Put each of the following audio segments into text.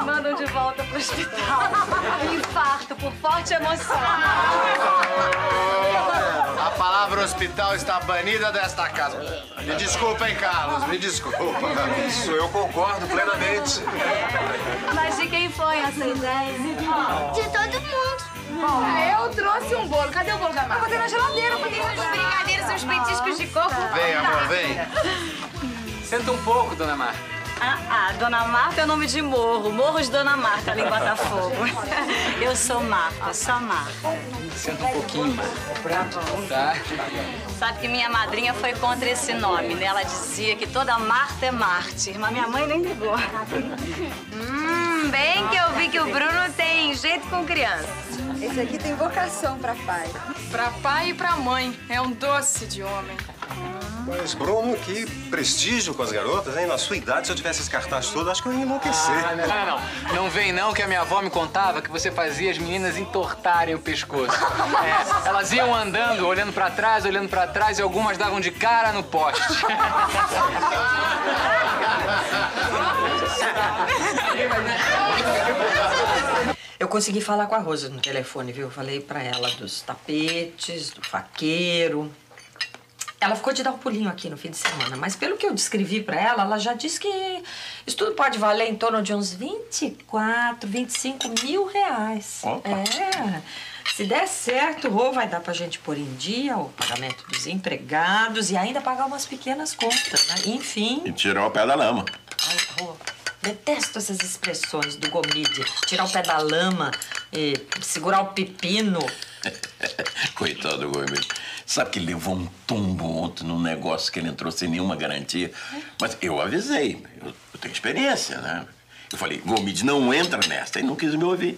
mandam de volta pro hospital. Infarto por forte emoção. A palavra hospital está banida desta casa. Me desculpa, hein, Carlos, me desculpa. Isso, eu concordo plenamente. Mas de quem foi essa ideia? De todo mundo. Bom, eu trouxe um bolo. Cadê o bolo da Marta? Botei na geladeira, porque os brigadeiros são os petiscos de coco. Vem, amor, vem. Senta um pouco, dona Marta. Ah, ah, Dona Marta é o nome de morro. Morro de Dona Marta, ali em Botafogo. Eu sou Marta, só Marta. Senta um pouquinho, Marta. Tá bom. Sabe que minha madrinha foi contra esse nome, né? Ela dizia que toda Marta é mártir, mas minha mãe nem ligou. Hum, bem que eu vi que o Bruno tem jeito com criança. Esse aqui tem vocação pra pai. Pra pai e pra mãe. É um doce de homem. Mas, Bruno, que prestígio com as garotas, hein? Na sua idade, se eu tivesse esse cartaz todo, acho que eu ia enlouquecer. Ah, não, não, não. Não vem não que a minha avó me contava que você fazia as meninas entortarem o pescoço. É, elas iam andando, olhando pra trás, olhando pra trás e algumas davam de cara no poste. Eu consegui falar com a Rosa no telefone, viu? Falei pra ela dos tapetes, do faqueiro. Ela ficou de dar um pulinho aqui no fim de semana, mas pelo que eu descrevi pra ela, ela já disse que isso tudo pode valer em torno de uns 24, 25 mil reais. Opa. É. Se der certo, o Rô vai dar pra gente pôr em dia o pagamento dos empregados e ainda pagar umas pequenas contas, né? Enfim. E tirar o pé da lama. Ai, Rô, detesto essas expressões do Gomide. Tirar o pé da lama, e segurar o pepino. Coitado do gourmet. Sabe que ele levou um tombo ontem num negócio que ele entrou sem nenhuma garantia. Mas eu avisei. Eu, eu tenho experiência, né? Eu falei, Gomide, não entra nessa. Ele não quis me ouvir.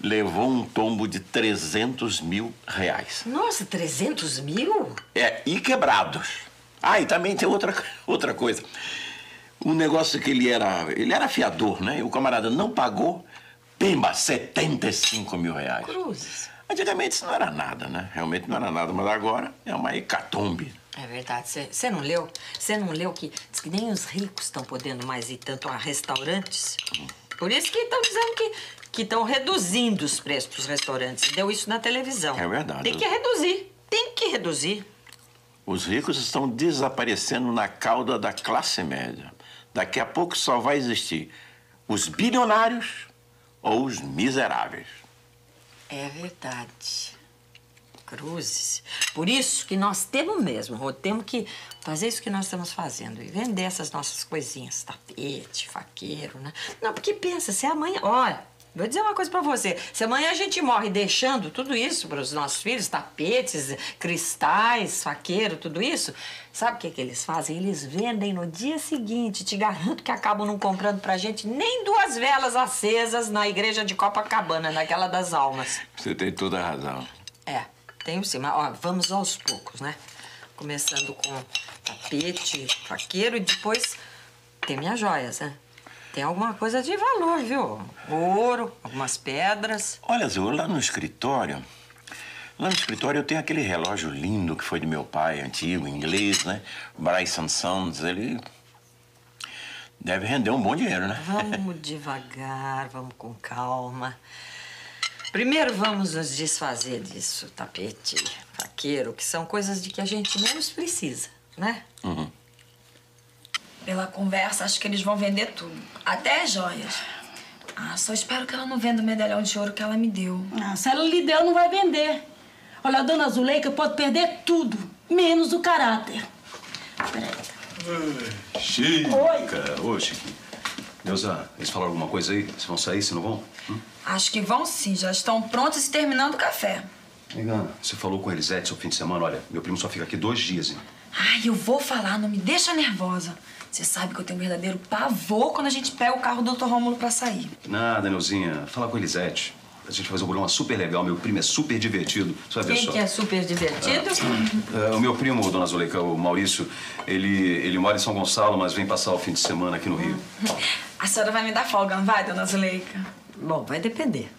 Levou um tombo de 300 mil reais. Nossa, 300 mil? É, e quebrados. Ah, e também tem outra, outra coisa. Um negócio que ele era. Ele era fiador, né? E o camarada não pagou. Pimba, 75 mil reais. Cruzes. Antigamente isso não era nada, né? Realmente não era nada, mas agora é uma hecatombe. É verdade. Você não leu? Você não leu que diz que nem os ricos estão podendo mais ir tanto a restaurantes? Por isso que estão dizendo que que estão reduzindo os preços dos restaurantes. Deu isso na televisão. É verdade. Tem que reduzir. Tem que reduzir. Os ricos estão desaparecendo na cauda da classe média. Daqui a pouco só vai existir os bilionários ou os miseráveis. É verdade. Cruzes. Por isso que nós temos mesmo, Rô, temos que fazer isso que nós estamos fazendo e vender essas nossas coisinhas, tapete, faqueiro, né? Não, porque pensa, se amanhã. Olha, vou dizer uma coisa pra você. Se amanhã a gente morre deixando tudo isso para os nossos filhos, tapetes, cristais, faqueiro, tudo isso, sabe o que, que eles fazem? Eles vendem no dia seguinte. Te garanto que acabam não comprando pra gente nem duas velas acesas na igreja de Copacabana, naquela das almas. Você tem toda a razão. É, tenho sim, mas ó, vamos aos poucos, né? Começando com tapete, faqueiro e depois tem minhas joias, né? Tem alguma coisa de valor, viu? Ouro, algumas pedras. Olha, Zé, lá no escritório. Lá no escritório eu tenho aquele relógio lindo que foi de meu pai, antigo, inglês, né? Bryson Sons, ele. Deve render um bom dinheiro, né? Vamos devagar, vamos com calma. Primeiro vamos nos desfazer disso, tapete, faqueiro, que são coisas de que a gente menos precisa, né? Uhum. Pela conversa, acho que eles vão vender tudo. Até as joias. Ah, só espero que ela não venda o medalhão de ouro que ela me deu. Ah, se ela lhe deu, não vai vender. Olha, a dona Zuleika pode perder tudo, menos o caráter. Peraí. Chica! Ô, Chiquinho. Neuza, eles falaram alguma coisa aí? Vocês vão sair, se não vão? Hum? Acho que vão sim, já estão prontos e terminando o café. Engana, você falou com eles Edson o fim de semana. Olha, meu primo só fica aqui dois dias, hein? Ai, eu vou falar, não me deixa nervosa. Você sabe que eu tenho um verdadeiro pavor quando a gente pega o carro do Dr. Rômulo pra sair. Nada, Neuzinha. Fala com a Elisete. A gente vai fazer um programa super legal. Meu primo é super divertido. Você vai ver Quem só. que é super divertido? É, o meu primo, dona Zuleika, o Maurício, ele, ele mora em São Gonçalo, mas vem passar o fim de semana aqui no Rio. A senhora vai me dar folga, não vai, dona Zuleika? Bom, vai depender.